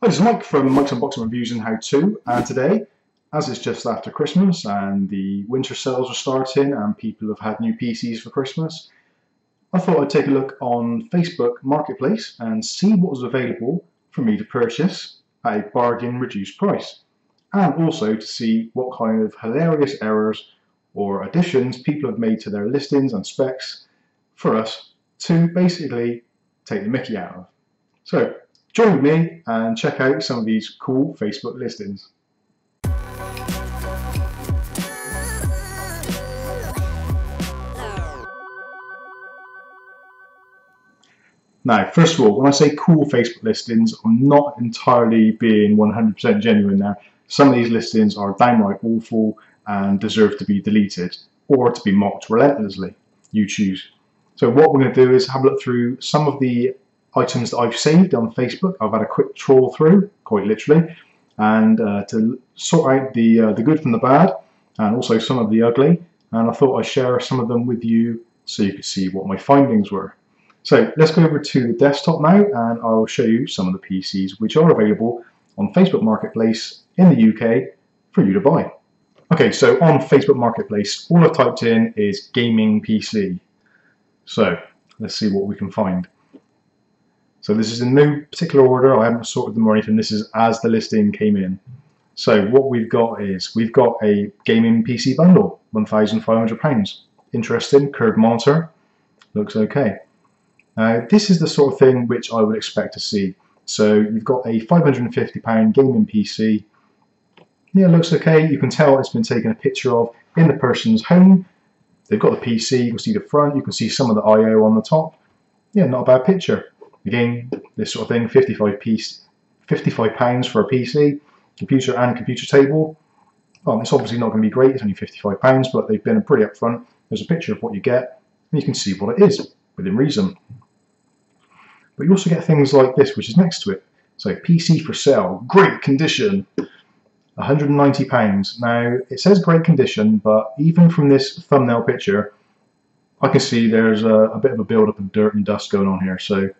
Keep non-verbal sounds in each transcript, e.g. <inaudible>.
Hi, this is Mike from Mike's Unboxing Reviews and How To, and today, as it's just after Christmas and the winter sales are starting and people have had new PCs for Christmas, I thought I'd take a look on Facebook Marketplace and see what was available for me to purchase at a bargain reduced price, and also to see what kind of hilarious errors or additions people have made to their listings and specs for us to basically take the mickey out of. So Join me and check out some of these cool Facebook listings. Now, first of all, when I say cool Facebook listings, I'm not entirely being 100% genuine there. Some of these listings are downright awful and deserve to be deleted or to be mocked relentlessly. You choose. So what we're going to do is have a look through some of the items that I've saved on Facebook. I've had a quick trawl through, quite literally, and uh, to sort out the uh, the good from the bad, and also some of the ugly. And I thought I'd share some of them with you so you could see what my findings were. So let's go over to the desktop now, and I will show you some of the PCs which are available on Facebook Marketplace in the UK for you to buy. Okay, so on Facebook Marketplace, all I've typed in is gaming PC. So let's see what we can find. So this is in no particular order. I haven't sorted them or anything. This is as the listing came in. So what we've got is we've got a gaming PC bundle, £1,500. Interesting, curved monitor, looks okay. Now this is the sort of thing which I would expect to see. So you've got a £550 gaming PC. Yeah, looks okay. You can tell it's been taken a picture of in the person's home. They've got the PC, you can see the front, you can see some of the I.O. on the top. Yeah, not a bad picture. Again, this sort of thing, 55 piece, 55 pounds for a PC, computer and computer table. Well, it's obviously not going to be great, it's only 55 pounds, but they've been pretty upfront. There's a picture of what you get, and you can see what it is, within reason. But you also get things like this, which is next to it. So PC for sale, great condition, 190 pounds. Now, it says great condition, but even from this thumbnail picture, I can see there's a, a bit of a build-up of dirt and dust going on here. So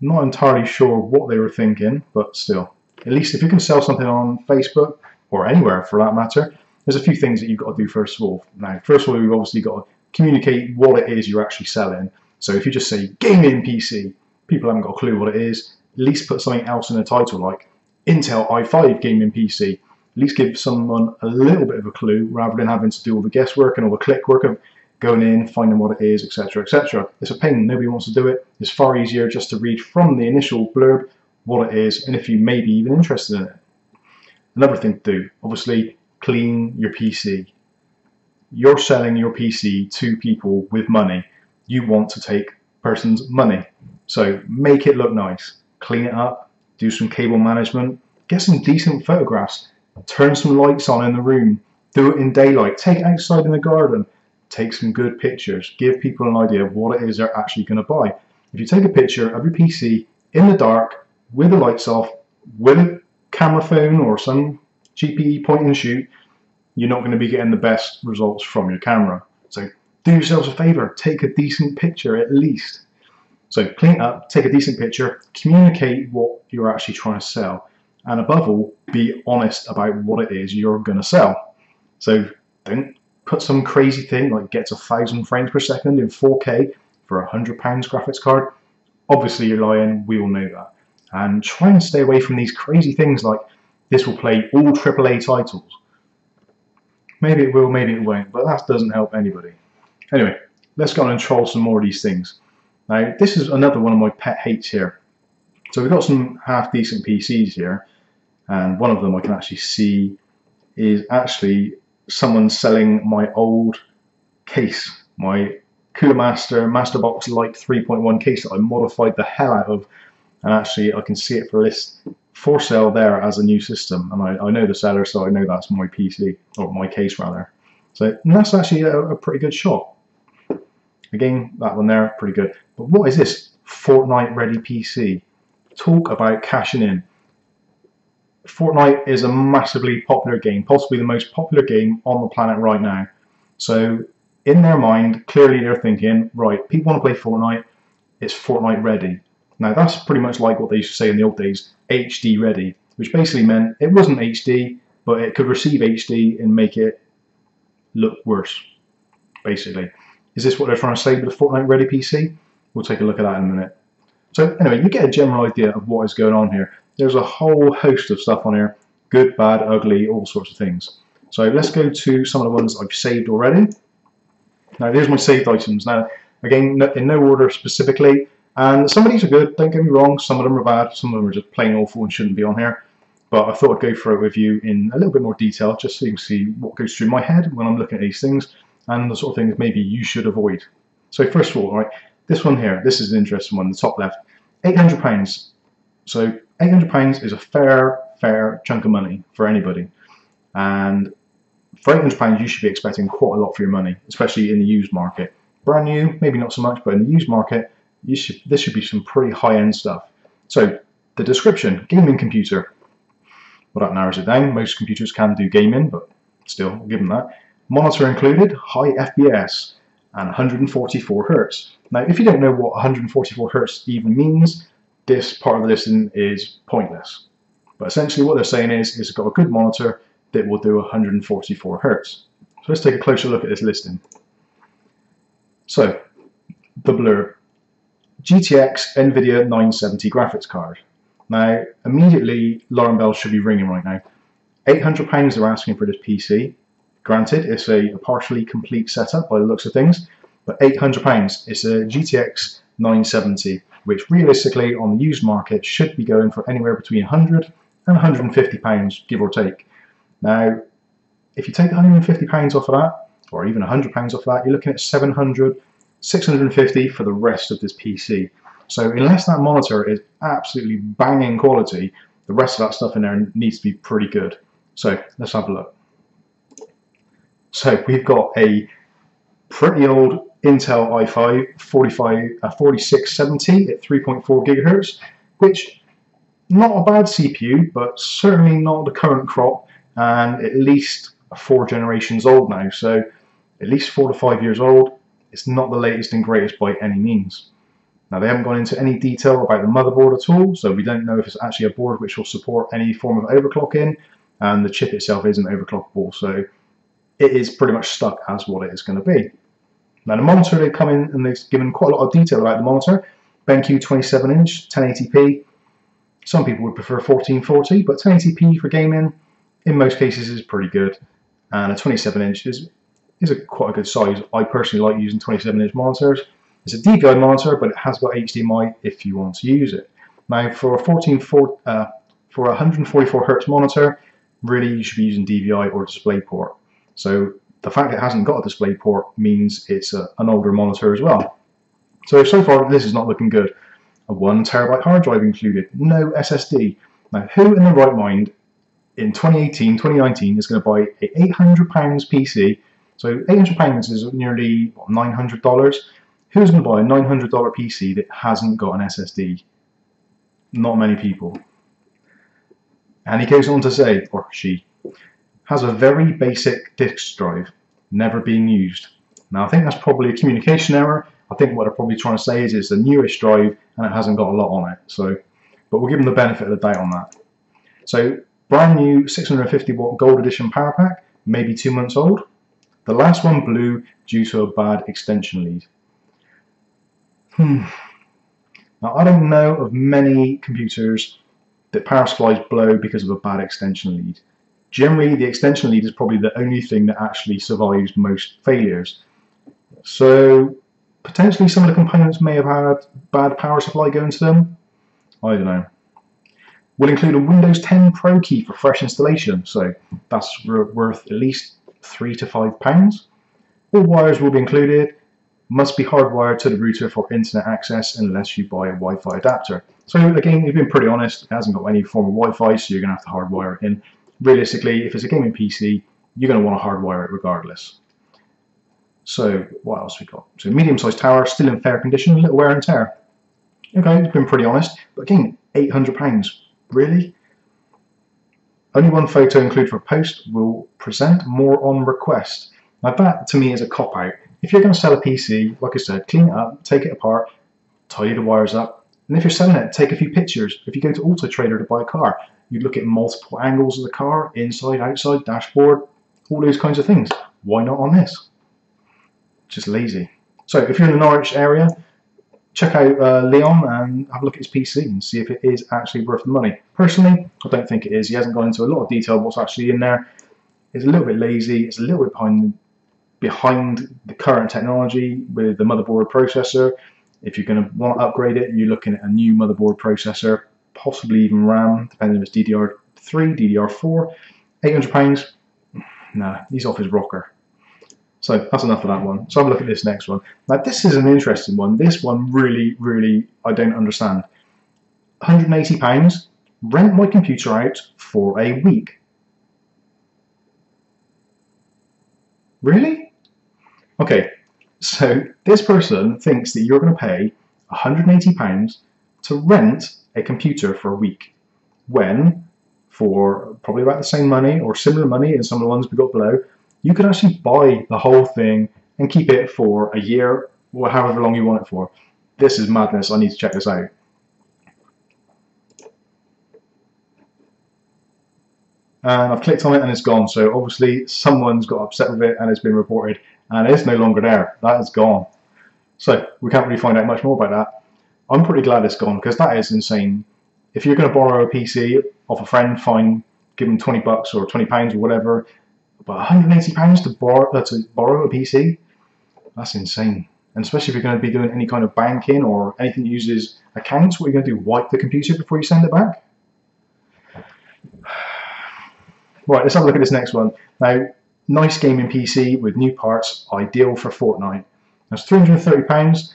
not entirely sure what they were thinking, but still. At least if you can sell something on Facebook, or anywhere for that matter, there's a few things that you've got to do first of all. Now, first of all, you've obviously got to communicate what it is you're actually selling. So if you just say gaming PC, people haven't got a clue what it is. At least put something else in the title like Intel i5 gaming PC. At least give someone a little bit of a clue rather than having to do all the guesswork and all the click work of going in, finding what it is, etc., etc. It's a pain. Nobody wants to do it. It's far easier just to read from the initial blurb what it is, and if you may be even interested in it. Another thing to do, obviously, clean your PC. You're selling your PC to people with money. You want to take person's money. So make it look nice. Clean it up, do some cable management, get some decent photographs, turn some lights on in the room, do it in daylight, take it outside in the garden, take some good pictures, give people an idea of what it is they're actually going to buy. If you take a picture of your PC in the dark, with the lights off, with a camera phone or some GPE point and shoot, you're not going to be getting the best results from your camera. So do yourselves a favor, take a decent picture at least. So clean up, take a decent picture, communicate what you're actually trying to sell, and above all, be honest about what it is you're going to sell. So don't put some crazy thing like gets a thousand frames per second in 4K for a hundred pounds graphics card, obviously you're lying. We all know that. And try and stay away from these crazy things like this will play all AAA titles. Maybe it will, maybe it won't, but that doesn't help anybody. Anyway, let's go on and troll some more of these things. Now, this is another one of my pet hates here. So we've got some half decent PCs here, and one of them I can actually see is actually someone selling my old case, my Cooler Master Masterbox Lite 3.1 case that I modified the hell out of. And actually, I can see it for list for sale there as a new system. And I, I know the seller, so I know that's my PC, or my case rather. So that's actually a, a pretty good shot. Again, that one there, pretty good. But what is this? Fortnite Ready PC. Talk about cashing in. Fortnite is a massively popular game, possibly the most popular game on the planet right now. So in their mind, clearly they're thinking, right, people want to play Fortnite, it's Fortnite ready. Now that's pretty much like what they used to say in the old days, HD ready, which basically meant it wasn't HD, but it could receive HD and make it look worse, basically. Is this what they're trying to say with the Fortnite Ready PC? We'll take a look at that in a minute. So anyway, you get a general idea of what is going on here. There's a whole host of stuff on here, good, bad, ugly, all sorts of things. So let's go to some of the ones I've saved already. Now here's my saved items. Now again, in no order specifically, and some of these are good, don't get me wrong, some of them are bad, some of them are just plain awful and shouldn't be on here. But I thought I'd go through it with you in a little bit more detail, just so you can see what goes through my head when I'm looking at these things, and the sort of things maybe you should avoid. So first of all, right, this one here, this is an interesting one, the top left, £800. So £800 is a fair, fair chunk of money for anybody. And for £800, you should be expecting quite a lot for your money, especially in the used market. Brand new, maybe not so much, but in the used market, you should, this should be some pretty high-end stuff. So the description, gaming computer. Well, that narrows it down. Most computers can do gaming, but still, I'll give them that. Monitor included, high FPS, and 144 Hz. Now, if you don't know what 144 Hz even means, this part of the listing is pointless. But essentially what they're saying is, it's got a good monitor that will do 144 hertz. So let's take a closer look at this listing. So, the blurb. GTX NVIDIA 970 graphics card. Now, immediately, alarm bells should be ringing right now. £800 they're asking for this PC. Granted, it's a, a partially complete setup by the looks of things, but £800, it's a GTX 970, which realistically on the used market should be going for anywhere between 100 and 150 pounds, give or take. Now, if you take 150 pounds off of that, or even 100 pounds off of that, you're looking at 700, 650 for the rest of this PC. So unless that monitor is absolutely banging quality, the rest of that stuff in there needs to be pretty good. So let's have a look. So we've got a pretty old Intel i5 45, uh, 4670 at 3.4 gigahertz, which not a bad CPU, but certainly not the current crop, and at least four generations old now. So at least four to five years old. It's not the latest and greatest by any means. Now they haven't gone into any detail about the motherboard at all, so we don't know if it's actually a board which will support any form of overclocking, and the chip itself isn't overclockable, so it is pretty much stuck as what it is going to be. Now the monitor, they've come in and they've given quite a lot of detail about the monitor. BenQ 27 inch, 1080p. Some people would prefer 1440, but 1080p for gaming, in most cases, is pretty good. And a 27 inch is, is a quite a good size. I personally like using 27 inch monitors. It's a DVI monitor, but it has got HDMI if you want to use it. Now for a 14 uh, for a 144 hertz monitor, really you should be using DVI or DisplayPort. So the fact it hasn't got a display port means it's a, an older monitor as well. So so far this is not looking good. A one terabyte hard drive included, no SSD. Now who in the right mind in 2018, 2019 is going to buy a 800 pounds PC? So 800 pounds is nearly what, 900 dollars. Who's going to buy a 900 dollar PC that hasn't got an SSD? Not many people. And he goes on to say, or she, has a very basic disk drive, never being used. Now I think that's probably a communication error. I think what they're probably trying to say is it's the newest drive and it hasn't got a lot on it. So, But we'll give them the benefit of the doubt on that. So brand new 650 watt gold edition power pack, maybe two months old. The last one blew due to a bad extension lead. Hmm. Now I don't know of many computers that power supplies blow because of a bad extension lead. Generally, the extension lead is probably the only thing that actually survives most failures. So potentially some of the components may have had bad power supply going to them. I don't know. We'll include a Windows 10 Pro key for fresh installation, so that's worth at least three to five pounds. All wires will be included, must be hardwired to the router for internet access unless you buy a Wi-Fi adapter. So again, you've been pretty honest, it hasn't got any form of Wi-Fi, so you're going to have to hardwire it in realistically, if it's a gaming PC, you're going to want to hardwire it regardless. So what else we got? So medium-sized tower, still in fair condition, a little wear and tear. Okay, it's been pretty honest, but again, £800, really? Only one photo included for a post will present more on request. Now that to me is a cop-out. If you're going to sell a PC, like I said, clean it up, take it apart, tidy the wires up, And if you're selling it, take a few pictures. If you go to Auto Trader to buy a car, you look at multiple angles of the car, inside, outside, dashboard, all those kinds of things. Why not on this? Just lazy. So if you're in the Norwich area, check out uh, Leon and have a look at his PC and see if it is actually worth the money. Personally, I don't think it is. He hasn't gone into a lot of detail of what's actually in there. It's a little bit lazy. It's a little bit behind behind the current technology with the motherboard processor. If you're going to want to upgrade it, you're looking at a new motherboard processor, possibly even RAM, depending if it's DDR3, DDR4. £800, nah, he's off his rocker. So that's enough of that one. So have a look at this next one. Now this is an interesting one. This one really, really, I don't understand. £180, rent my computer out for a week. Really? Okay, so this person thinks that you're going to pay £180 to rent a computer for a week when for probably about the same money or similar money as some of the ones we got below you can actually buy the whole thing and keep it for a year or however long you want it for. This is madness. I need to check this out. And I've clicked on it and it's gone. So obviously someone's got upset with it and it's been reported and it's no longer there. That is gone. So we can't really find out much more about that. I'm pretty glad it's gone because that is insane. If you're going to borrow a PC off a friend, fine, give them 20 bucks or 20 pounds or whatever, but 180 pounds to borrow uh, to borrow a PC, that's insane. And especially if you're going to be doing any kind of banking or anything that uses accounts, what are you going to do? Wipe the computer before you send it back? <sighs> Right, let's have a look at this next one. Now, nice gaming PC with new parts, ideal for Fortnite. That's £330.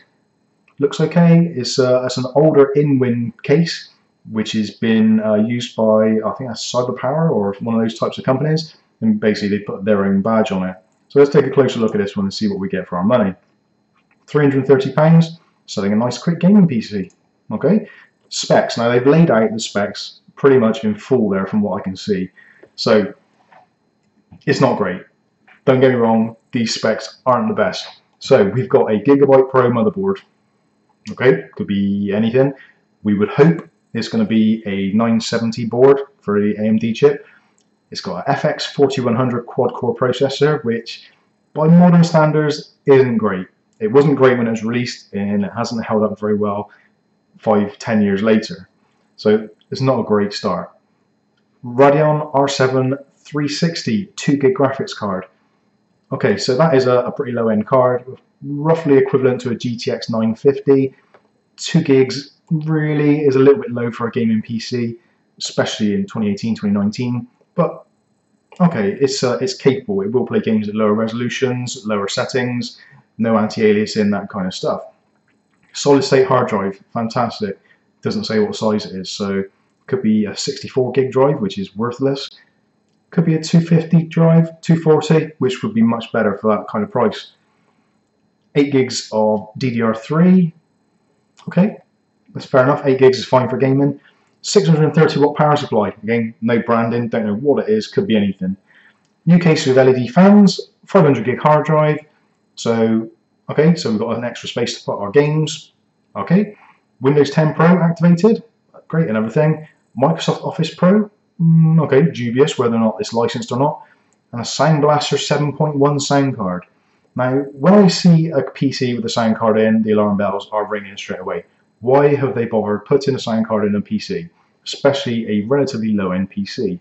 Looks okay. It's, uh, it's an older InWin case, which has been uh, used by, I think that's CyberPower or one of those types of companies and basically they put their own badge on it. So let's take a closer look at this one and see what we get for our money. £330, selling a nice quick gaming PC. Okay, specs. Now they've laid out the specs pretty much in full there from what I can see. So it's not great. Don't get me wrong, these specs aren't the best. So we've got a Gigabyte Pro motherboard. Okay, could be anything. We would hope it's going to be a 970 board for the AMD chip. It's got an FX 4100 quad-core processor, which by modern standards isn't great. It wasn't great when it was released, and it hasn't held up very well five, ten years later. So it's not a great start. Radeon R7 360 2 gig graphics card. Okay, so that is a, a pretty low end card, roughly equivalent to a GTX 950. 2 gigs really is a little bit low for a gaming PC, especially in 2018, 2019. But okay, it's uh, it's capable. It will play games at lower resolutions, lower settings, no anti-aliasing, that kind of stuff. Solid state hard drive, fantastic. Doesn't say what size it is, so could be a 64 gig drive, which is worthless. Could be a 250 drive, 240, which would be much better for that kind of price. 8 gigs of DDR3. Okay, that's fair enough. 8 gigs is fine for gaming. 630 watt power supply. Again, no branding, don't know what it is, could be anything. New case with LED fans, 500 gig hard drive. So, okay, so we've got an extra space to put our games. Okay, Windows 10 Pro activated, great and everything. Microsoft Office Pro, mm, okay, dubious whether or not it's licensed or not. And a Sound Blaster 7.1 sound card. Now, when I see a PC with a sound card in, the alarm bells are ringing straight away. Why have they bothered putting a sound card in a PC, especially a relatively low-end PC?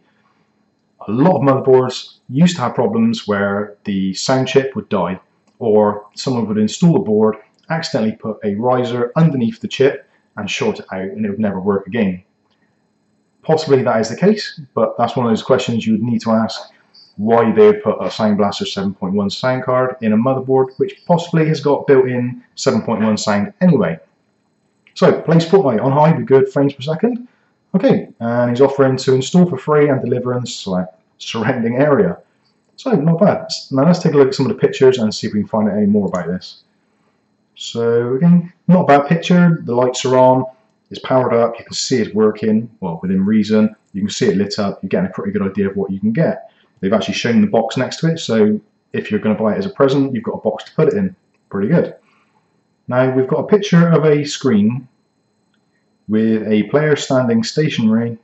A lot of motherboards used to have problems where the sound chip would die, or someone would install a board, accidentally put a riser underneath the chip and short it out and it would never work again. Possibly that is the case, but that's one of those questions you would need to ask why they put a Sound Blaster 7.1 sound card in a motherboard which possibly has got built-in 7.1 sound anyway. So, place Fortnite on high with good frames per second. Okay, and he's offering to install for free and deliver in the surrounding area. So, not bad. Now let's take a look at some of the pictures and see if we can find out any more about this. So, again, not a bad picture. The lights are on. It's powered up. You can see it working, well, within reason. You can see it lit up. You're getting a pretty good idea of what you can get. They've actually shown the box next to it, so if you're going to buy it as a present, you've got a box to put it in. Pretty good. Now we've got a picture of a screen with a player standing stationary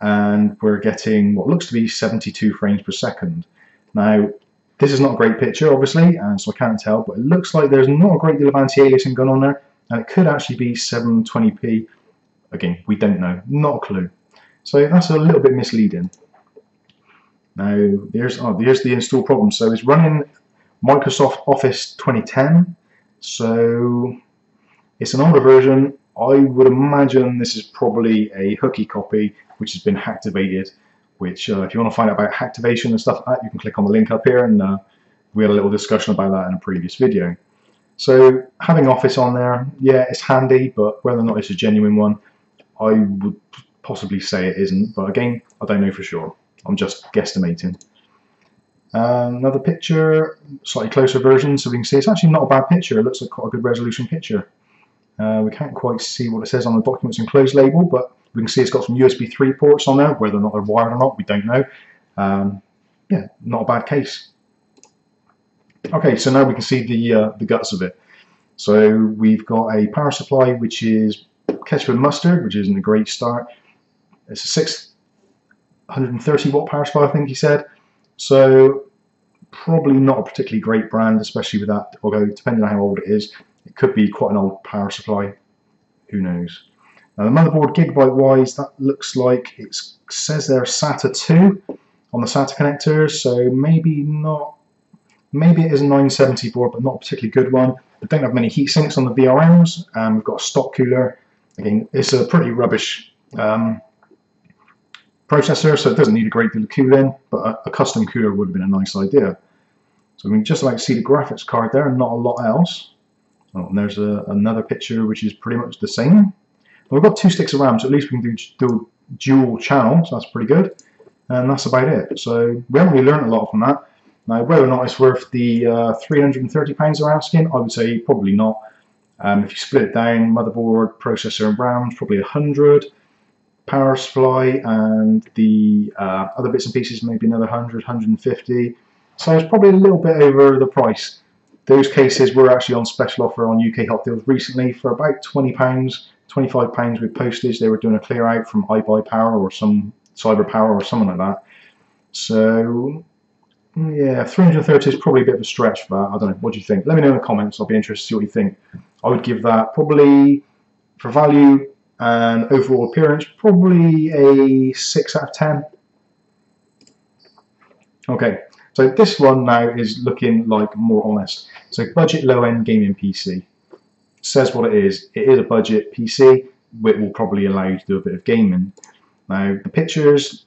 and we're getting what looks to be 72 frames per second. Now, this is not a great picture, obviously, and so I can't tell, but it looks like there's not a great deal of anti-aliasing going on there, and it could actually be 720p. Again, we don't know, not a clue. So that's a little bit misleading. Now, there's oh, there's the install problem. So it's running Microsoft Office 2010. So it's an older version. I would imagine this is probably a hooky copy which has been Hacktivated which uh, if you want to find out about Hacktivation and stuff like that you can click on the link up here and uh, we had a little discussion about that in a previous video. So having Office on there, yeah it's handy but whether or not it's a genuine one I would possibly say it isn't but again I don't know for sure. I'm just guesstimating. Uh, another picture, slightly closer version, so we can see it's actually not a bad picture. It looks like quite a good resolution picture. Uh, we can't quite see what it says on the documents enclosed label, but we can see it's got some USB 3 ports on there. Whether or not they're wired or not, we don't know. Um, yeah, not a bad case. Okay, so now we can see the uh, the guts of it. So we've got a power supply which is ketchup and mustard, which isn't a great start. It's a 630 watt power supply, I think he said. So probably not a particularly great brand, especially with that, although depending on how old it is, it could be quite an old power supply. Who knows? Now the motherboard gigabyte wise, that looks like it says there SATA 2 on the SATA connectors, so maybe not, maybe it is a 970 board, but not a particularly good one. We don't have many heat sinks on the VRMs, and we've got a stock cooler. Again, it's a pretty rubbish um, processor, so it doesn't need a great deal of cooling, but a, a custom cooler would have been a nice idea. So we can just like see the graphics card there and not a lot else. Oh, and there's a, another picture which is pretty much the same. And we've got two sticks of RAM, so at least we can do, do dual channel, so that's pretty good. And that's about it. So we haven't really learned a lot from that. Now, whether or not it's worth the uh, £330 they're asking, I would say probably not. Um, if you split it down, motherboard, processor and RAM, probably 100 power supply and the uh, other bits and pieces maybe another 100, 150. So it's probably a little bit over the price. Those cases were actually on special offer on UK Hot Deals recently for about £20, £25 with postage. They were doing a clear out from iBuyPower or some Cyber Power or something like that. So yeah, 330 is probably a bit of a stretch that. I don't know. What do you think? Let me know in the comments. I'll be interested to see what you think. I would give that probably for value and overall appearance, probably a 6 out of 10. Okay, so this one now is looking like more honest. So budget low-end gaming PC. Says what it is. It is a budget PC. It will probably allow you to do a bit of gaming. Now, the pictures,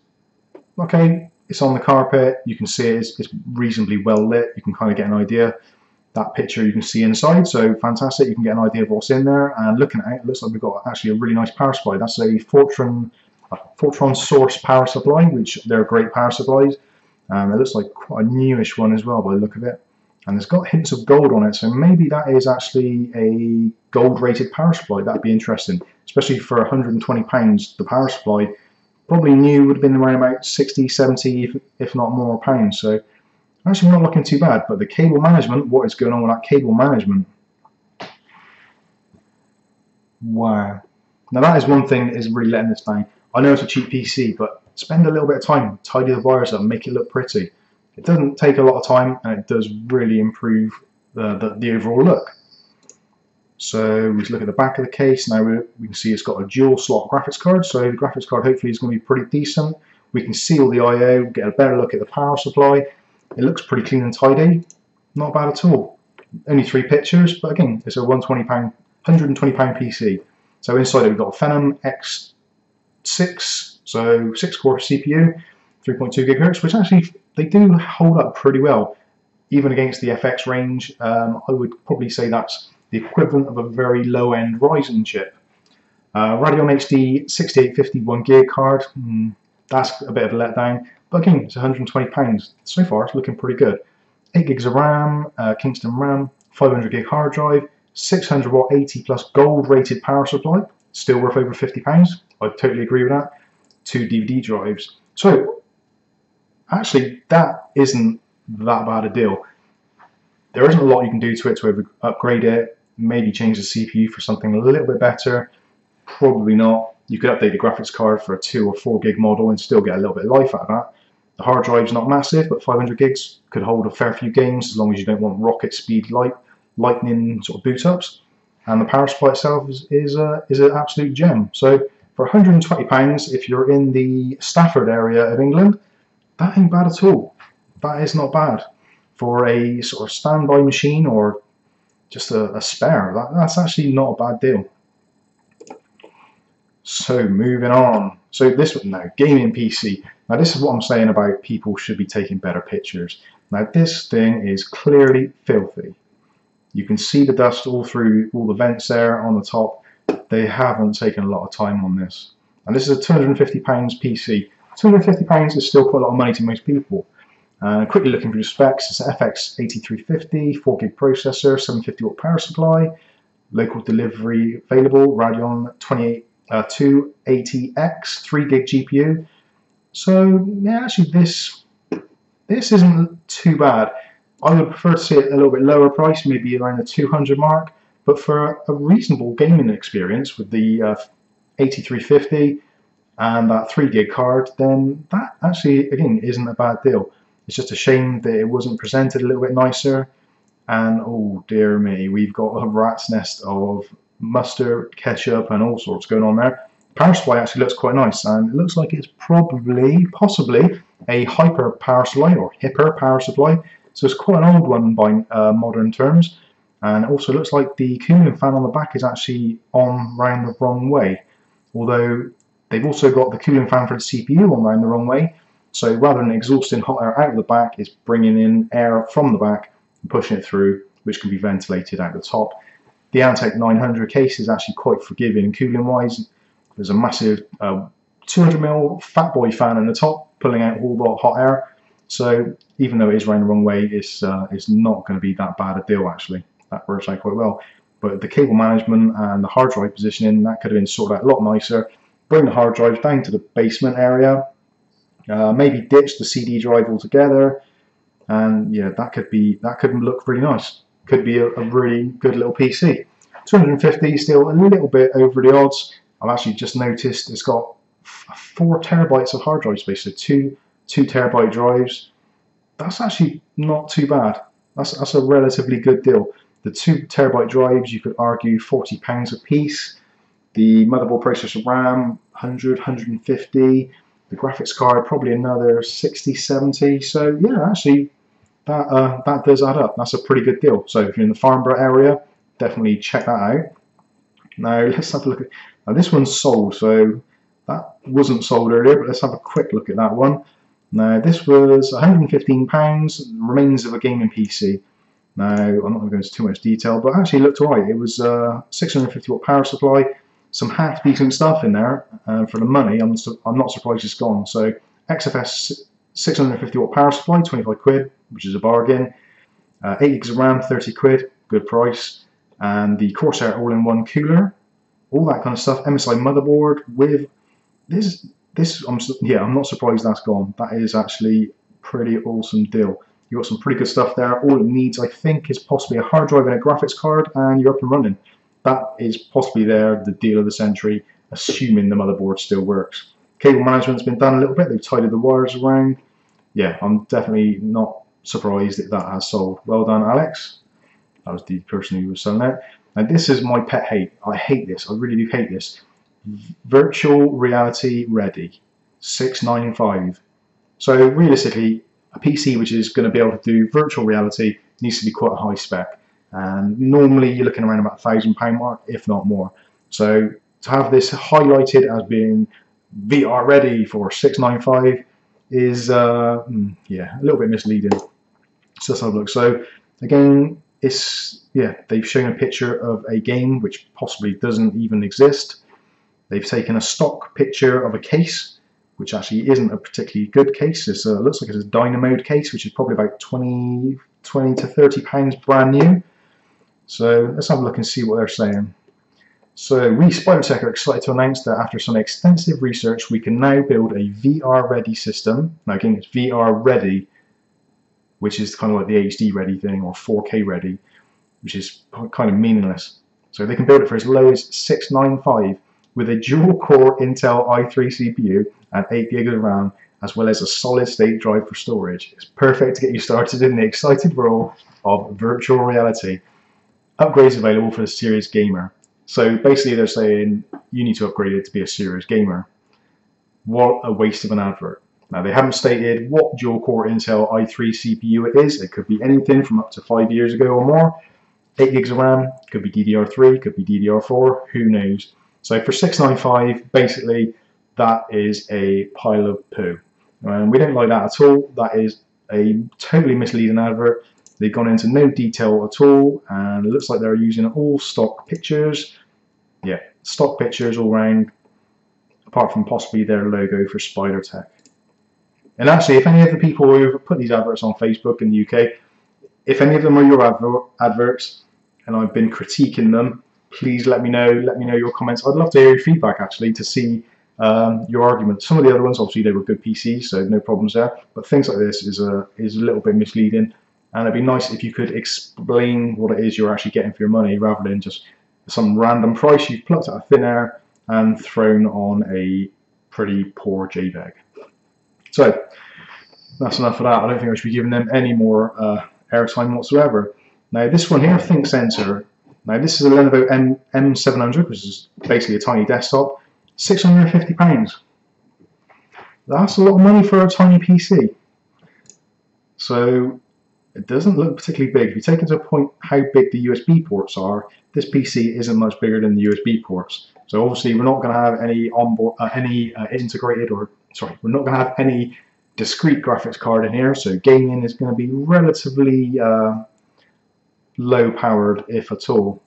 okay, it's on the carpet. You can see it's, it's reasonably well lit. You can kind of get an idea that picture you can see inside. So fantastic, you can get an idea of what's in there. And looking at it, it looks like we've got actually a really nice power supply. That's a Fortron, a Fortron Source power supply, which they're great power supplies. And um, it looks like quite a newish one as well by the look of it. And it's got hints of gold on it, so maybe that is actually a gold-rated power supply. That'd be interesting, especially for 120 pounds. The power supply probably new would have been around about 60, 70, if, if not more pounds. So Actually not looking too bad, but the cable management, what is going on with that cable management? Wow. Now that is one thing that is really letting this down. I know it's a cheap PC, but spend a little bit of time, tidy the wires up, make it look pretty. It doesn't take a lot of time, and it does really improve the, the, the overall look. So we look at the back of the case. Now we, we can see it's got a dual slot graphics card. So the graphics card hopefully is going to be pretty decent. We can see all the I.O., get a better look at the power supply. It looks pretty clean and tidy. Not bad at all. Only three pictures, but again, it's a 120 pound, 120 pound PC. So inside it we've got a Phenom X6, so six core CPU, 3.2 gigahertz, which actually they do hold up pretty well, even against the FX range. Um, I would probably say that's the equivalent of a very low end Ryzen chip. Uh, Radeon HD 6851 gig card, mm, that's a bit of a letdown. But again, it's 120 pounds. So far, it's looking pretty good. 8 gigs of RAM, uh, Kingston RAM, 500 gig hard drive, 600 watt 80 plus gold rated power supply, still worth over 50 pounds. I totally agree with that. Two DVD drives. So actually, that isn't that bad a deal. There isn't a lot you can do to it to upgrade it. Maybe change the CPU for something a little bit better. Probably not. You could update the graphics card for a 2 or 4 gig model and still get a little bit of life out of that. The hard drive's not massive, but 500 gigs could hold a fair few games as long as you don't want rocket speed light, lightning sort of boot ups. And the power supply itself is, is, uh, is an absolute gem. So for £120, if you're in the Stafford area of England, that ain't bad at all. That is not bad. For a sort of standby machine or just a, a spare, that, that's actually not a bad deal. So moving on. So this one now, gaming PC. Now this is what I'm saying about people should be taking better pictures. Now this thing is clearly filthy. You can see the dust all through all the vents there on the top. They haven't taken a lot of time on this. And this is a £250 PC. £250 is still quite a lot of money to most people. Uh, quickly looking through the specs, it's an FX 8350, 4 gig processor, 750 watt power supply, local delivery available, Radeon 28 uh, 280X, 3 gig GPU. So yeah, actually this this isn't too bad. I would prefer to see it a little bit lower price, maybe around the 200 mark, but for a reasonable gaming experience with the uh, 8350 and that 3 gig card, then that actually, again, isn't a bad deal. It's just a shame that it wasn't presented a little bit nicer. And oh dear me, we've got a rat's nest of mustard, ketchup, and all sorts going on there. Power supply actually looks quite nice, and it looks like it's probably, possibly, a hyper power supply or hipper power supply. So it's quite an old one by uh, modern terms, and it also looks like the cooling fan on the back is actually on round the wrong way. Although they've also got the cooling fan for the CPU on round the wrong way, so rather than exhausting hot air out of the back, it's bringing in air from the back and pushing it through, which can be ventilated out the top. The Antec 900 case is actually quite forgiving cooling wise. There's a massive uh, 200mm Fat Boy fan in the top, pulling out all the hot air. So even though it is running the wrong way, it's, uh, it's not going to be that bad a deal actually. That works out quite well. But the cable management and the hard drive positioning, that could have been sorted out a lot nicer. Bring the hard drive down to the basement area, uh, maybe ditch the CD drive altogether, and yeah, that could be that could look really nice could be a, a really good little PC. 250 still a little bit over the odds. I've actually just noticed it's got four terabytes of hard drive space, so two two terabyte drives. That's actually not too bad. That's that's a relatively good deal. The two terabyte drives, you could argue, 40 pounds a piece. The motherboard processor RAM, 100, 150. The graphics card, probably another 60, 70. So yeah, actually that uh, that does add up. That's a pretty good deal. So if you're in the Farnborough area, definitely check that out. Now <laughs> let's have a look at. Now this one's sold, so that wasn't sold earlier, but let's have a quick look at that one. Now this was 115 pounds, remains of a gaming PC. Now I'm not going to go into too much detail, but actually looked alright. It was a 650 watt power supply, some half decent stuff in there uh, for the money. I'm I'm not surprised it's gone. So XFX 650 watt power supply, 25 quid, which is a bargain. Uh, 8 gigs of RAM, 30 quid, good price. And the Corsair all-in-one cooler, all that kind of stuff. MSI motherboard with this. This, I'm yeah, I'm not surprised that's gone. That is actually pretty awesome deal. You got some pretty good stuff there. All it needs, I think, is possibly a hard drive and a graphics card, and you're up and running. That is possibly there, the deal of the century, assuming the motherboard still works. Cable management's been done a little bit. They've tidied the wires around. Yeah, I'm definitely not surprised that that has sold. Well done, Alex. That was the person who was selling it. Now this is my pet hate. I hate this. I really do hate this. Virtual reality ready. 695. So realistically, a PC which is going to be able to do virtual reality needs to be quite a high spec. And normally you're looking around about a thousand pound mark, if not more. So to have this highlighted as being VR ready for 695 is uh, hmm, yeah a little bit misleading. So let's have a look. So again, it's yeah they've shown a picture of a game which possibly doesn't even exist. They've taken a stock picture of a case which actually isn't a particularly good case. It uh, looks like it's a Dynamode case, which is probably about 20, 20 to 30 pounds brand new. So let's have a look and see what they're saying. So we Spidertech are excited to announce that after some extensive research we can now build a VR ready system. Now again it's VR ready which is kind of like the HD ready thing or 4K ready which is kind of meaningless. So they can build it for as low as 695 with a dual-core Intel i3 CPU and 8 GB of RAM, as well as a solid-state drive for storage. It's perfect to get you started in the exciting world of virtual reality. Upgrades available for the serious gamer. So basically they're saying you need to upgrade it to be a serious gamer. What a waste of an advert. Now they haven't stated what dual-core Intel i3 CPU it is. It could be anything from up to five years ago or more. 8 gigs of RAM, could be DDR3, could be DDR4, who knows. So for 695, basically that is a pile of poo. And we don't like that at all. That is a totally misleading advert. They've gone into no detail at all, and it looks like they're using all stock pictures. Yeah, stock pictures all round, apart from possibly their logo for Spider Tech. And actually, if any of the people who put these adverts on Facebook in the UK, if any of them are your adver adverts, and I've been critiquing them, please let me know. Let me know your comments. I'd love to hear your feedback actually to see um, your arguments. Some of the other ones, obviously, they were good PCs, so no problems there. But things like this is a is a little bit misleading, and it'd be nice if you could explain what it is you're actually getting for your money, rather than just some random price you've plucked out of thin air and thrown on a pretty poor JPEG. So that's enough for that. I don't think I should be giving them any more uh, airtime whatsoever. Now this one here, ThinkCentre. Now this is a Lenovo M M700, which is basically a tiny desktop. £650. That's a lot of money for a tiny PC. So it doesn't look particularly big. If you take into point how big the USB ports are, this PC isn't much bigger than the USB ports. So obviously we're not going to have any onboard, uh, any uh, integrated or sorry, we're not going to have any discrete graphics card in here. So gaming is going to be relatively uh, low powered, if at all.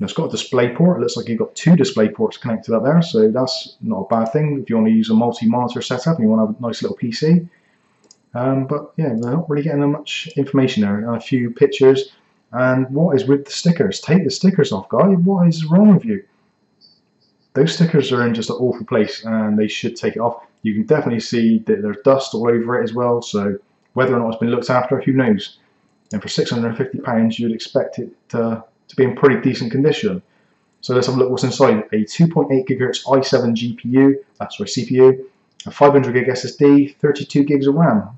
It's got a display port. It looks like you've got two display ports connected up there, so that's not a bad thing if you want to use a multi-monitor setup and you want to have a nice little PC. Um, but yeah, we're not really getting much information there. A few pictures. And what is with the stickers? Take the stickers off, guy. What is wrong with you? Those stickers are in just an awful place and they should take it off. You can definitely see that there's dust all over it as well, so whether or not it's been looked after, who knows. And for £650, you'd expect it to to be in pretty decent condition. So let's have a look what's inside. A 2.8 GHz i7 GPU, that's right CPU, a 500 gig SSD, 32 gigs of RAM.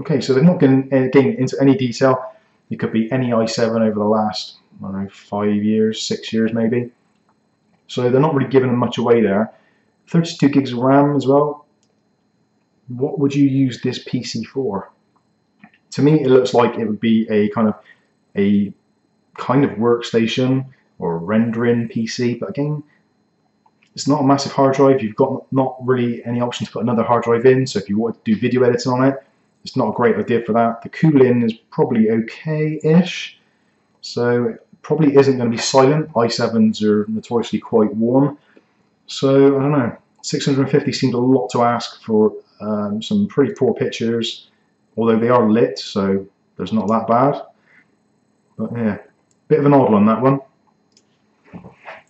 Okay, so they're not uh, getting into any detail. It could be any i7 over the last, I don't know, five years, six years maybe. So they're not really giving much away there. 32 gigs of RAM as well. What would you use this PC for? To me, it looks like it would be a kind of a kind of workstation or rendering PC, but again, it's not a massive hard drive. You've got not really any option to put another hard drive in, so if you want to do video editing on it, it's not a great idea for that. The cooling is probably okay-ish, so probably isn't going to be silent. i7s are notoriously quite warm, so I don't know. 650 seemed a lot to ask for um, some pretty poor pictures, although they are lit, so there's not that bad. But yeah, Bit of an odd one, that one.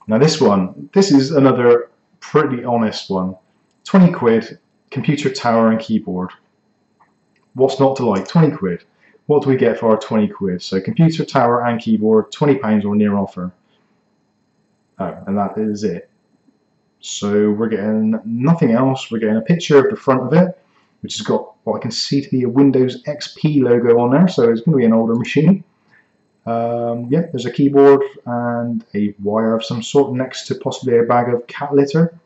Now this one, this is another pretty honest one. 20 quid, computer tower and keyboard. What's not to like? 20 quid. What do we get for our 20 quid? So computer tower and keyboard, 20 pounds or near offer. Oh, and that is it. So we're getting nothing else. We're getting a picture of the front of it, which has got what I can see to be a Windows XP logo on there. So it's going to be an older machine. Um, yeah, there's a keyboard and a wire of some sort next to possibly a bag of cat litter.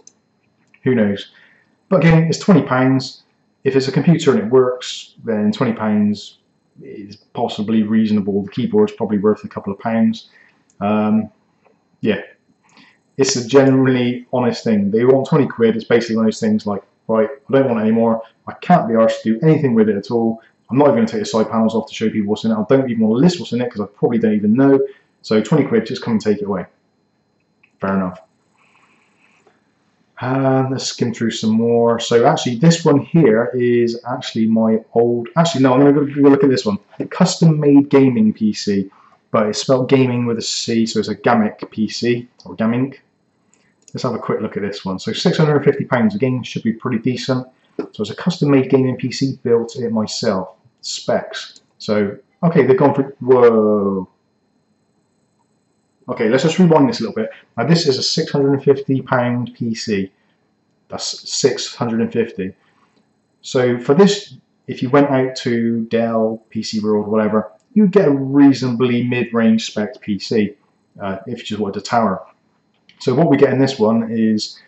Who knows? But again, it's £20. If it's a computer and it works, then £20 is possibly reasonable. The keyboard's probably worth a couple of pounds. Um, yeah, it's a generally honest thing. They want 20 quid. It's basically one of those things like, right, I don't want it anymore. I can't be asked to do anything with it at all. I'm not even going to take the side panels off to show people what's in it. I don't even want to list what's in it because I probably don't even know. So 20 quid, just come and take it away. Fair enough. And let's skim through some more. So actually this one here is actually my old, actually no, I'm going to go look at this one. A custom made gaming PC, but it's spelled gaming with a C, so it's a Gamic PC, or Gaming. Let's have a quick look at this one. So £650 again, should be pretty decent. So it's a custom made gaming PC built it myself specs. So, okay, they've gone for, whoa. Okay, let's just rewind this a little bit. Now this is a 650 pound PC. That's 650. So for this, if you went out to Dell, PC World, whatever, you'd get a reasonably mid-range spec PC uh, if you just wanted a tower. So what we get in this one is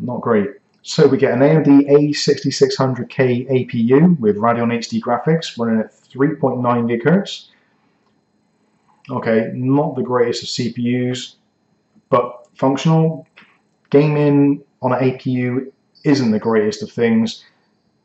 not great. So we get an AMD A6600K APU with Radeon HD graphics running at 3.9 gigahertz. Okay, not the greatest of CPUs, but functional. Gaming on an APU isn't the greatest of things.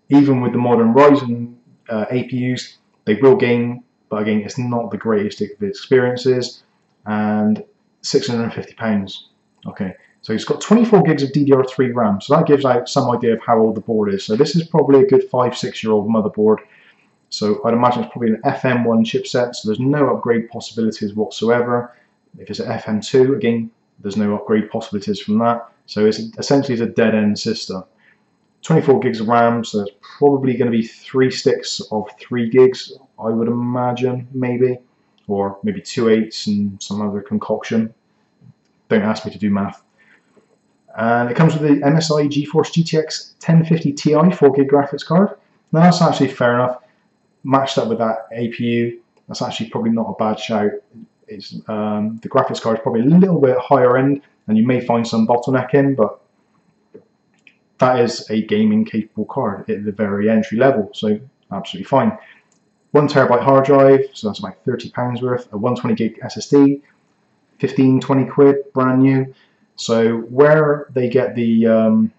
Even with the modern Ryzen uh, APUs, they will game, but again, it's not the greatest of experiences. And 650 pounds. Okay, so it's got 24 gigs of DDR3 RAM, so that gives out some idea of how old the board is. So this is probably a good five, six year old motherboard. So I'd imagine it's probably an FM1 chipset, so there's no upgrade possibilities whatsoever. If it's an FM2, again, there's no upgrade possibilities from that. So it's essentially it's a dead end system. 24 gigs of RAM, so there's probably going to be three sticks of three gigs, I would imagine, maybe, or maybe two eights and some other concoction. Don't ask me to do math. And it comes with the MSI GeForce GTX 1050 Ti 4 gig graphics card. Now that's actually fair enough. Matched up with that APU, that's actually probably not a bad shout. It's, um, the graphics card is probably a little bit higher end, and you may find some bottlenecking, but that is a gaming capable card at the very entry level, so absolutely fine. One terabyte hard drive, so that's about 30 pounds worth, a 120 gig SSD, 15, 20 quid, brand new. So where they get the um,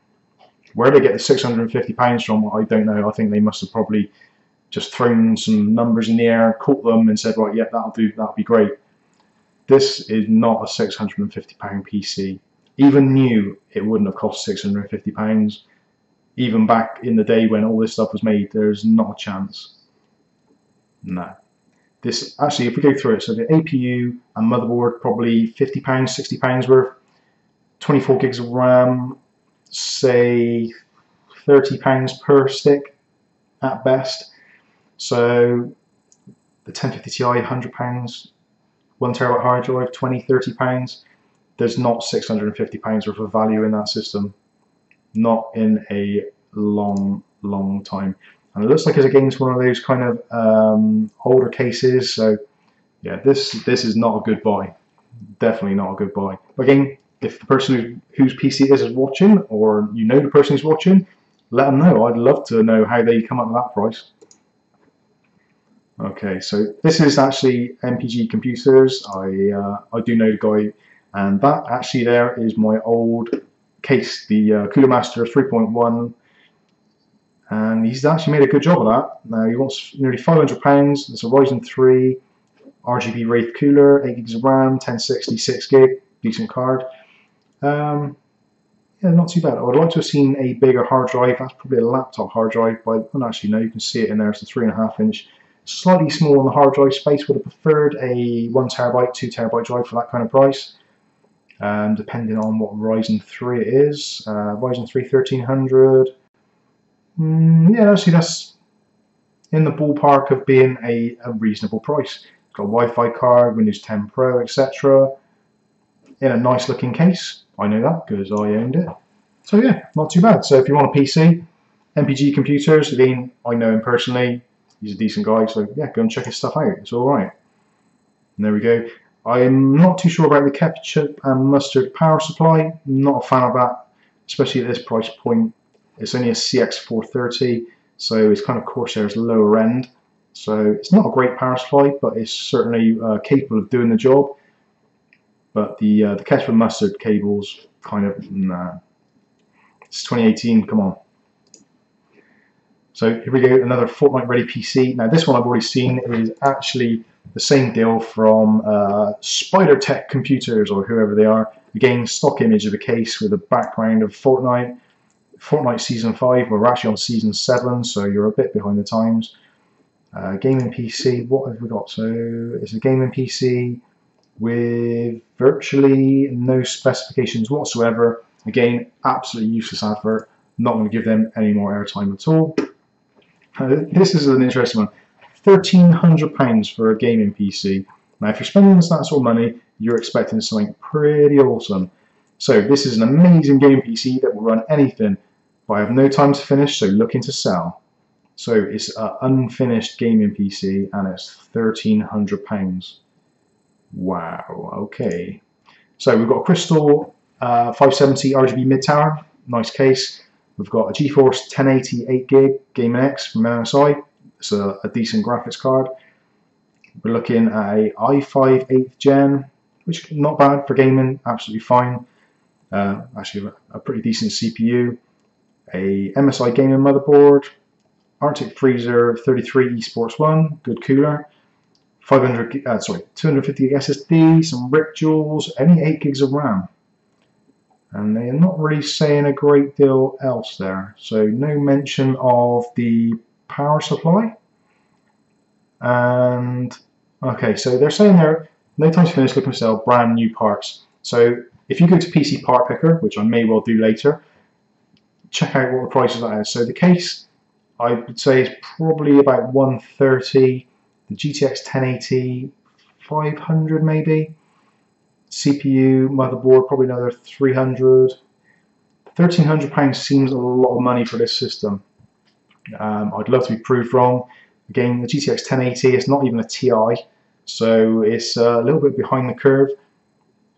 where they get the 650 pounds from, I don't know. I think they must have probably just thrown some numbers in the air, caught them, and said, right, yeah, that'll do, that'll be great. This is not a 650 pound PC. Even new, it wouldn't have cost 650 pounds. Even back in the day when all this stuff was made, there's not a chance. No. This actually, if we go through it, so the APU and motherboard probably 50 pounds, 60 pounds worth. 24 gigs of RAM, say 30 pounds per stick at best. So the 1050 Ti, 100 pounds, one terabyte hard drive, 20, 30 pounds. There's not 650 pounds worth of value in that system. Not in a long, long time. And it looks like it's against one of those kind of um, older cases. So yeah, this this is not a good buy. Definitely not a good buy. Again, if the person whose PC is is watching, or you know the person who's watching, let them know. I'd love to know how they come up with that price. Okay, so this is actually MPG Computers. I uh, I do know the guy, and that actually there is my old case, the uh, Cooler Master 3.1, and he's actually made a good job of that. Now he wants nearly 500 pounds. It's a Ryzen 3 RGB Wraith cooler, 8 gigs of RAM, 1060 6 gig, decent card. Um, yeah, not too bad. I would like to have seen a bigger hard drive. That's probably a laptop hard drive, but well, actually no, you can see it in there. It's a three and a half inch. Slightly small on the hard drive space. Would have preferred a one terabyte, two terabyte drive for that kind of price. Um, depending on what Ryzen 3 it is. Uh, Ryzen 3 1300. Mm, yeah, actually that's in the ballpark of being a, a reasonable price. Got a Wi-Fi card, Windows 10 Pro, etc. In a nice looking case. I know that because I owned it. So yeah, not too bad. So if you want a PC, MPG Computers, again, I know him personally. He's a decent guy, so yeah, go and check his stuff out. It's all right. And there we go. I'm not too sure about the ketchup and mustard power supply. Not a fan of that, especially at this price point. It's only a CX430, so it's kind of Corsair's lower end. So it's not a great power supply, but it's certainly uh, capable of doing the job. But the uh, the ketchup and mustard cables kind of nah. It's 2018. Come on. So here we go, another Fortnite ready PC. Now this one I've already seen is actually the same deal from uh, Spider Tech Computers or whoever they are. Again, stock image of a case with a background of Fortnite. Fortnite Season 5, we're actually on Season 7, so you're a bit behind the times. Uh, gaming PC, what have we got? So it's a gaming PC with virtually no specifications whatsoever. Again, absolutely useless advert. Not going to give them any more airtime at all. Uh, this is an interesting one. £1,300 for a gaming PC. Now, if you're spending that sort of money, you're expecting something pretty awesome. So this is an amazing game PC that will run anything, but I have no time to finish, so looking to sell. So it's an unfinished gaming PC and it's £1,300. Wow, okay. So we've got a Crystal uh, 570 RGB mid tower, nice case. We've got a GeForce 1080 8 gig Gaming X from MSI. It's a, a decent graphics card. We're looking at a i5 8th gen, which not bad for gaming, absolutely fine. Uh, actually, a, pretty decent CPU. A MSI gaming motherboard, Arctic Freezer 33 Esports 1, good cooler. 500, uh, sorry, 250 SSD, some Ripjaws, only 8 gigs of RAM. And they're not really saying a great deal else there. So no mention of the power supply. And okay, so they're saying there no time to finish looking to sell brand new parts. So if you go to PC Part Picker, which I may well do later, check out what the price of that is. So the case I would say is probably about 130. The GTX 1080, 500 maybe. CPU, motherboard, probably another 300. 1300 pounds seems a lot of money for this system. Um, I'd love to be proved wrong. Again, the GTX 1080 is not even a TI, so it's a little bit behind the curve.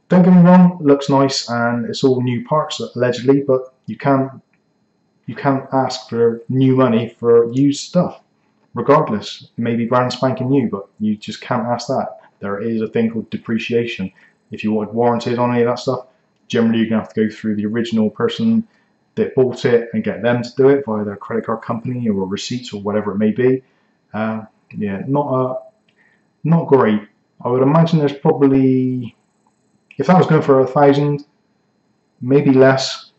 Don't get me wrong, looks nice and it's all new parts allegedly, but you can't you can't ask for new money for used stuff. Regardless, it may be brand spanking new, but you just can't ask that. There is a thing called depreciation. If you wanted warranted on any of that stuff, generally you're going to have to go through the original person that bought it and get them to do it via their credit card company or receipts or whatever it may be. Uh, yeah, not a, not great. I would imagine there's probably, if that was going for a thousand, maybe less,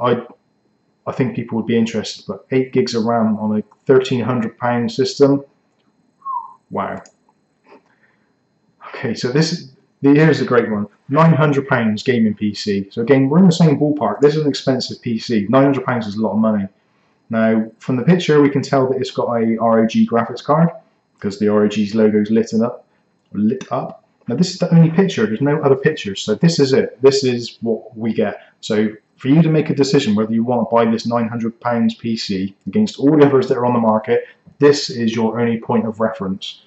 I I think people would be interested. But eight gigs of RAM on a thirteen hundred pound system, wow. Okay, so this is here's a great one. Nine hundred pounds gaming PC. So again, we're in the same ballpark. This is an expensive PC. Nine hundred pounds is a lot of money. Now, from the picture, we can tell that it's got a ROG graphics card because the ROG's logo is lit up. Lit up. Now, this is the only picture. There's no other pictures. So this is it. This is what we get. So for you to make a decision whether you want to buy this £900 PC against all the others that are on the market, this is your only point of reference.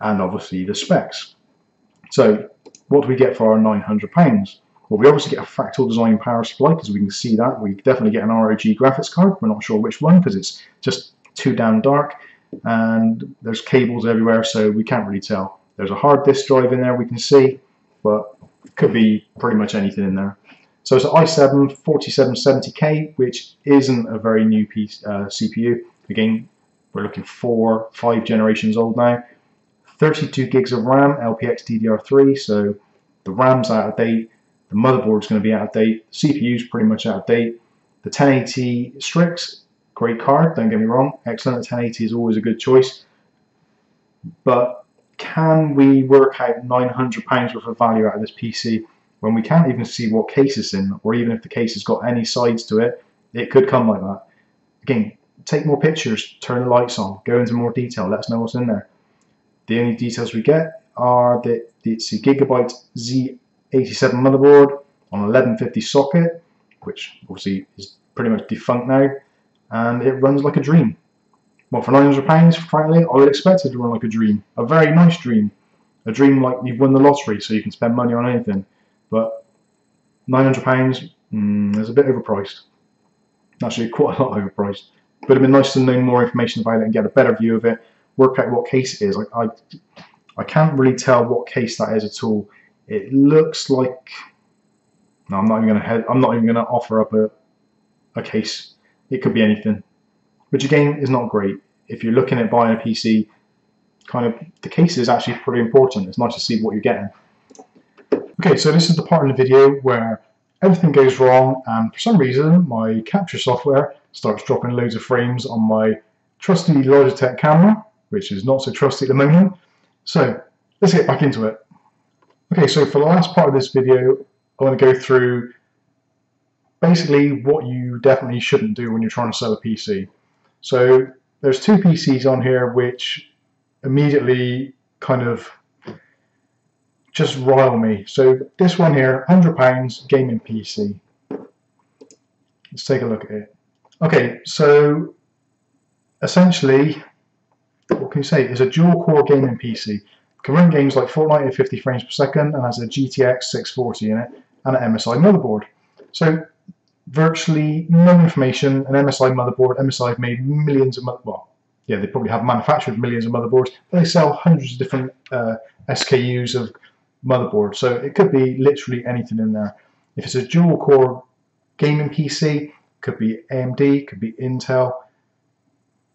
And obviously the specs. So what do we get for our £900? Well, we obviously get a fractal design power supply because we can see that. We definitely get an ROG graphics card. We're not sure which one because it's just too damn dark. And there's cables everywhere, so we can't really tell. There's a hard disk drive in there we can see, but could be pretty much anything in there. So it's an i7 4770K, which isn't a very new piece uh, CPU. Again, we're looking four, five generations old now. 32 gigs of RAM, LPX DDR3, so the RAM's out of date, the motherboard's going to be out of date, CPU's pretty much out of date. The 1080 Strix, great card, don't get me wrong, excellent. The 1080 is always a good choice. But can we work out £900 worth of value out of this PC when we can't even see what case it's in, or even if the case has got any sides to it, it could come like that. Again, take more pictures, turn the lights on, go into more detail, let us know what's in there. The only details we get are that it's a Gigabyte Z87 motherboard on 1150 socket, which obviously is pretty much defunct now, and it runs like a dream. Well, for £900, frankly, I would expect it to run like a dream. A very nice dream. A dream like you've won the lottery, so you can spend money on anything. But £900 mm, is a bit overpriced. Actually, quite a lot overpriced. But it'd be nice to know more information about it and get a better view of it, work out what case it is. I, I, I can't really tell what case that is at all. It looks like. No, I'm not even gonna. Head, I'm not even gonna offer up a, a case. It could be anything, which again is not great. If you're looking at buying a PC, kind of the case is actually pretty important. It's nice to see what you're getting. Okay, so this is the part in the video where everything goes wrong and for some reason my capture software starts dropping loads of frames on my trusty Logitech camera, which is not so trusty at the moment. So let's get back into it. Okay, so for the last part of this video, I want to go through basically what you definitely shouldn't do when you're trying to sell a PC. So there's two PCs on here which immediately kind of just rile me. So this one here, £100 gaming PC. Let's take a look at it. Okay, so essentially, what can you say? It's a dual core gaming PC. Can run games like Fortnite at 50 frames per second and has a GTX 640 in it and an MSI motherboard. So virtually no information, an MSI motherboard. MSI have made millions of, well, yeah, they probably have manufactured millions of motherboards, but they sell hundreds of different uh, SKUs of motherboards. So it could be literally anything in there. If it's a dual core gaming PC, could be AMD, could be Intel,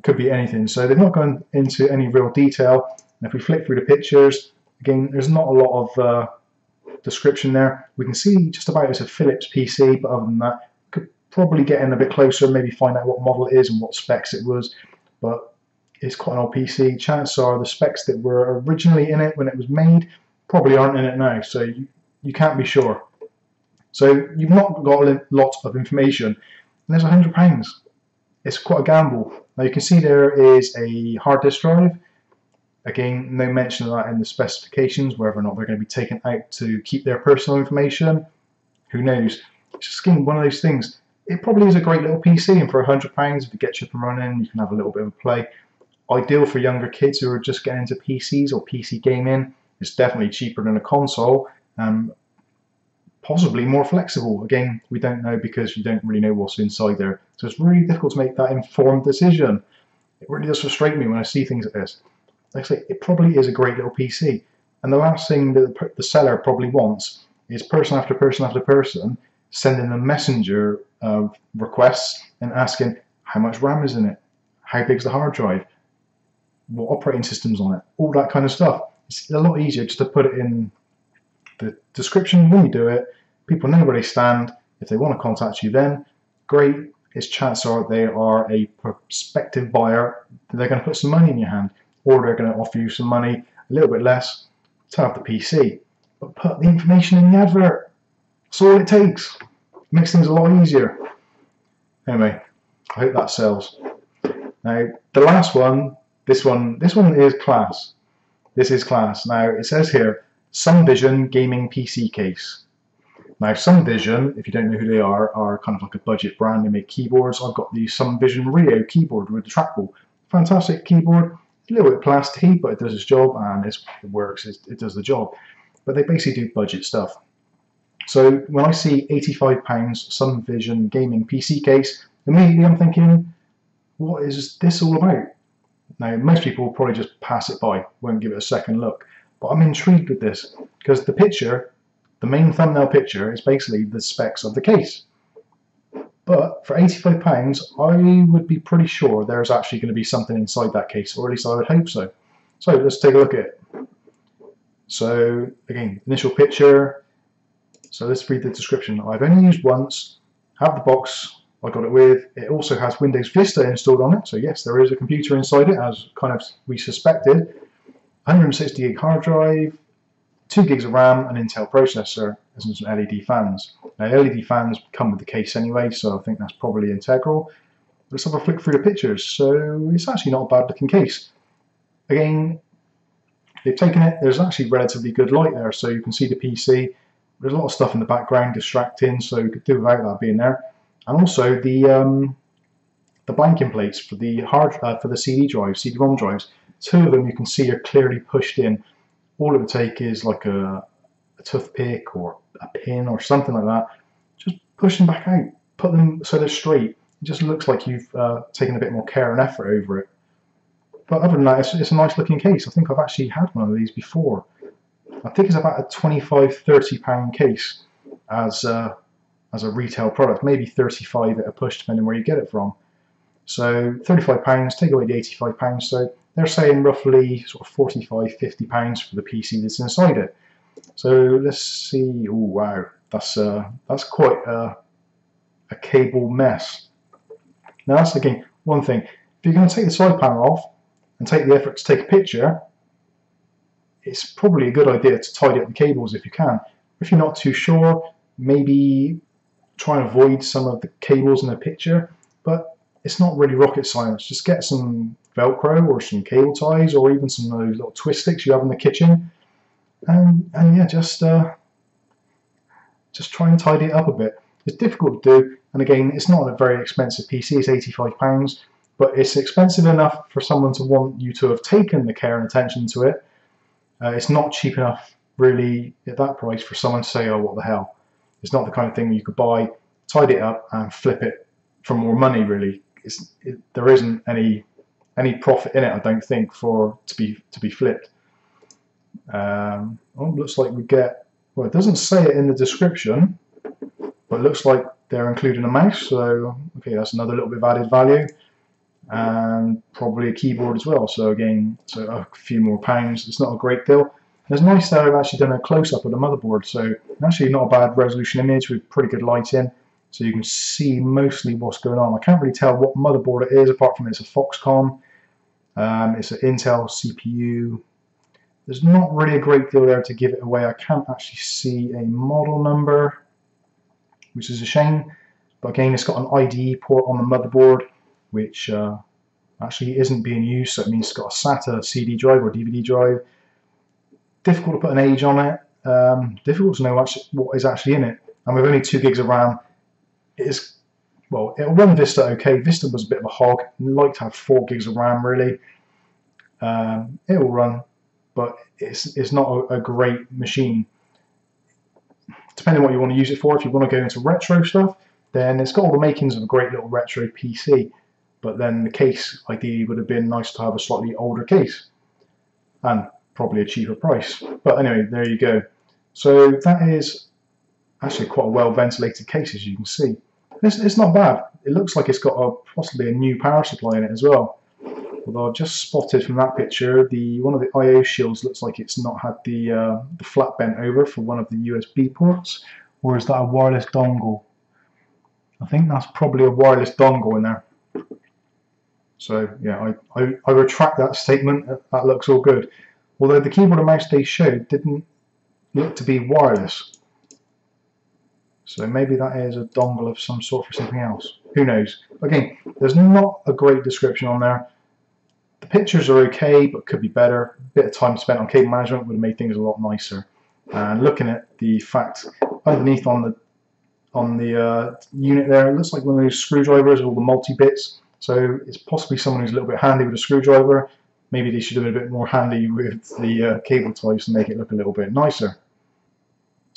could be anything. So they've not gone into any real detail. And if we flick through the pictures, again, there's not a lot of uh, description there. We can see just about it's a Philips PC, but other than that, could probably get in a bit closer, maybe find out what model it is and what specs it was. But it's quite an old PC. Chances are the specs that were originally in it when it was made probably aren't in it now, so you, you can't be sure. So you've not got a lot of information, and there's £100. It's quite a gamble. Now you can see there is a hard disk drive. Again, no mention of that in the specifications, whether or not they're going to be taken out to keep their personal information. Who knows? It's just again, one of those things. It probably is a great little PC, and for £100, if it gets you up and running, you can have a little bit of a play. Ideal for younger kids who are just getting into PCs or PC gaming it's definitely cheaper than a console, um, possibly more flexible. Again, we don't know because you don't really know what's inside there. So it's really difficult to make that informed decision. It really does frustrate me when I see things like this. Like I say, it probably is a great little PC. And the last thing that the seller probably wants is person after person after person sending a messenger uh, requests and asking how much RAM is in it, how big is the hard drive, what operating system's on it, all that kind of stuff it's a lot easier just to put it in the description when you do it. People know where they stand. If they want to contact you then, great. Its chances are they are a prospective buyer. They're going to put some money in your hand or they're going to offer you some money, a little bit less, to have the PC. But put the information in the advert. That's all it takes. It makes things a lot easier. Anyway, I hope that sells. Now, the last one, this one, this one is class. This is class. Now it says here, Sumvision gaming PC case. Now Sumvision, if you don't know who they are, are kind of like a budget brand. They make keyboards. I've got the Sumvision Rio keyboard with the trackball. Fantastic keyboard. A little bit plasticky, but it does its job and it works. It does the job. But they basically do budget stuff. So when I see £85 Sumvision gaming PC case, immediately I'm thinking, what is this all about? Now, most people will probably just pass it by, won't give it a second look. But I'm intrigued with this because the picture, the main thumbnail picture, is basically the specs of the case. But for £85, I would be pretty sure there's actually going to be something inside that case, or at least I would hope so. So let's take a look at it. So again, initial picture. So let's read the description. I've only used once, have the box I got it with. It also has Windows Vista installed on it, so yes, there is a computer inside it, as kind of we suspected. 160 gig hard drive, 2 gigs of RAM, an Intel processor, and some LED fans. Now, LED fans come with the case anyway, so I think that's probably integral. Let's have a flick through the pictures. So it's actually not a bad looking case. Again, they've taken it, there's actually relatively good light there, so you can see the PC. There's a lot of stuff in the background distracting, so you could do without that being there and also the um, the blanking plates for the hard uh, for the CD drives, CD-ROM drives. Two of them you can see are clearly pushed in. All it would take is like a, a toothpick or a pin or something like that. Just push them back out, put them so they're straight. It just looks like you've uh, taken a bit more care and effort over it. But other than that, it's, it's a nice looking case. I think I've actually had one of these before. I think it's about a 25 30 pound case as uh, as a retail product, maybe 35 at a push, depending where you get it from. So 35 pounds, take away the 85 pounds, so they're saying roughly sort of 45, 50 pounds for the PC that's inside it. So let's see. Oh wow, that's uh, that's quite a, a cable mess. Now that's again one thing. If you're going to take the side panel off and take the effort to take a picture, it's probably a good idea to tidy up the cables if you can. If you're not too sure, maybe try and avoid some of the cables in the picture, but it's not really rocket science. Just get some Velcro or some cable ties or even some of those little twist sticks you have in the kitchen. and and yeah, just uh, just try and tidy it up a bit. It's difficult to do, and again, it's not a very expensive PC. It's eighty-five pounds, but it's expensive enough for someone to want you to have taken the care and attention to it. Uh, it's not cheap enough, really, at that price for someone to say, "Oh, what the hell." It's not the kind of thing you could buy, tidy it up, and flip it for more money. Really, it, there isn't any any profit in it. I don't think for to be to be flipped. Um, oh, looks like we get. Well, it doesn't say it in the description, but looks like they're including a mouse. So okay, that's another little bit of added value, and probably a keyboard as well. So again, so a few more pounds. It's not a great deal. It's nice that I've actually done a close-up of the motherboard, so actually not a bad resolution image with pretty good lighting, so you can see mostly what's going on. I can't really tell what motherboard it is, apart from it's a Foxconn, um, it's an Intel CPU. There's not really a great deal there to give it away. I can't actually see a model number, which is a shame, but again it's got an IDE port on the motherboard, which uh, actually isn't being used, so it means it's got a SATA CD drive or DVD drive, difficult to put an age on it, um, difficult to know what is actually in it. And with only 2 gigs of RAM, it's, well, it'll run Vista okay. Vista was a bit of a hog. Like to have 4 gigs of RAM really. Um, it will run, but it's, it's not a, a great machine. Depending on what you want to use it for, if you want to go into retro stuff, then it's got all the makings of a great little retro PC. But then the case ideally would have been nice to have a slightly older case. And probably a cheaper price. But anyway, there you go. So that is actually quite a well ventilated case as you can see. It's, it's not bad. It looks like it's got a, possibly a new power supply in it as well. Although I've just spotted from that picture, the one of the I.O. shields looks like it's not had the, uh, the flat bent over for one of the USB ports. Or is that a wireless dongle? I think that's probably a wireless dongle in there. So yeah, I, I, I retract that statement. That looks all good although the keyboard and mouse they showed didn't look to be wireless. So maybe that is a dongle of some sort for something else. Who knows? Again, there's not a great description on there. The pictures are okay, but could be better. A bit of time spent on cable management would have made things a lot nicer. And looking at the fact underneath on the on the uh, unit there, it looks like one of those screwdrivers, all the multi-bits. So it's possibly someone who's a little bit handy with a screwdriver maybe they should have been a bit more handy with the uh, cable ties to make it look a little bit nicer.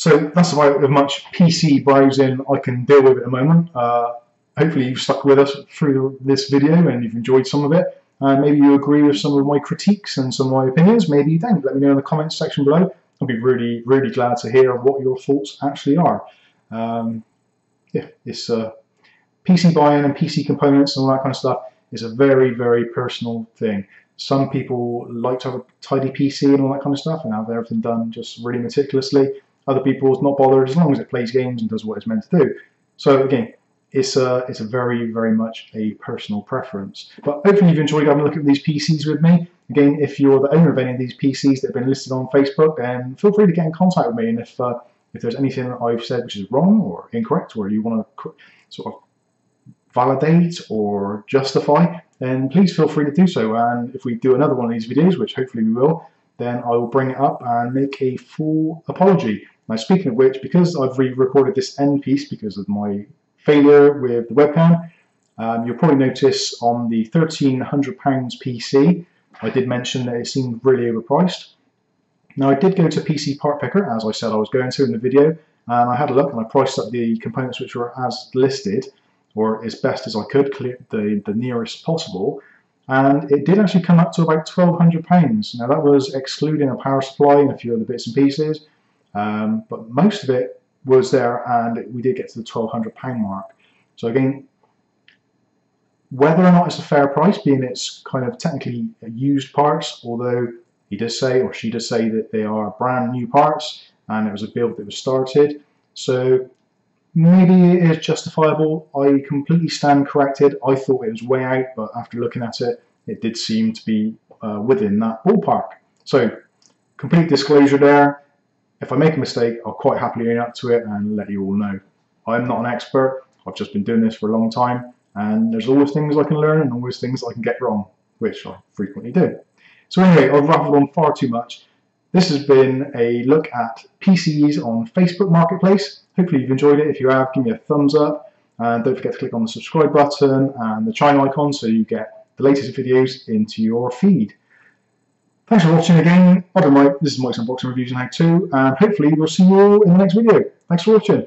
So that's about as much PC browsing I can deal with at the moment. Uh, hopefully you've stuck with us through this video and you've enjoyed some of it. And maybe you agree with some of my critiques and some of my opinions. Maybe you don't. Let me know in the comments section below. I'll be really, really glad to hear what your thoughts actually are. Um, yeah, it's uh, PC buying and PC components and all that kind of stuff is a very, very personal thing. Some people like to have a tidy PC and all that kind of stuff and have everything done just really meticulously. Other people's not bothered as long as it plays games and does what it's meant to do. So again, it's a, it's a very, very much a personal preference. But hopefully you've enjoyed having a look at these PCs with me. Again, if you're the owner of any of these PCs that have been listed on Facebook, then feel free to get in contact with me. And if uh, if there's anything that I've said which is wrong or incorrect, or you want to sort of validate or justify, then please feel free to do so. And if we do another one of these videos, which hopefully we will, then I will bring it up and make a full apology. Now, speaking of which, because I've re-recorded this end piece because of my failure with the webcam, um, you'll probably notice on the £1,300 PC, I did mention that it seemed really overpriced. Now, I did go to PC Part Picker, as I said I was going to in the video, and I had a look and I priced up the components which were as listed, or as best as I could, the, the nearest possible, and it did actually come up to about £1,200. Now that was excluding a power supply and a few other bits and pieces, um, but most of it was there and we did get to the £1,200 mark. So again, whether or not it's a fair price, being it's kind of technically used parts, although he does say, or she does say that they are brand new parts, and it was a build that was started. So Maybe it is justifiable. I completely stand corrected. I thought it was way out, but after looking at it, it did seem to be uh, within that ballpark. So, complete disclosure there. If I make a mistake, I'll quite happily own up to it and let you all know. I'm not an expert. I've just been doing this for a long time, and there's always things I can learn and always things I can get wrong, which I frequently do. So anyway, I've rattled on far too much. This has been a look at PCs on Facebook Marketplace. Hopefully you've enjoyed it. If you have, give me a thumbs up. And don't forget to click on the subscribe button and the chime icon so you get the latest videos into your feed. Thanks for watching again. Been Mike. This is Mike's Unboxing Reviews and How To, and hopefully we'll see you all in the next video. Thanks for watching.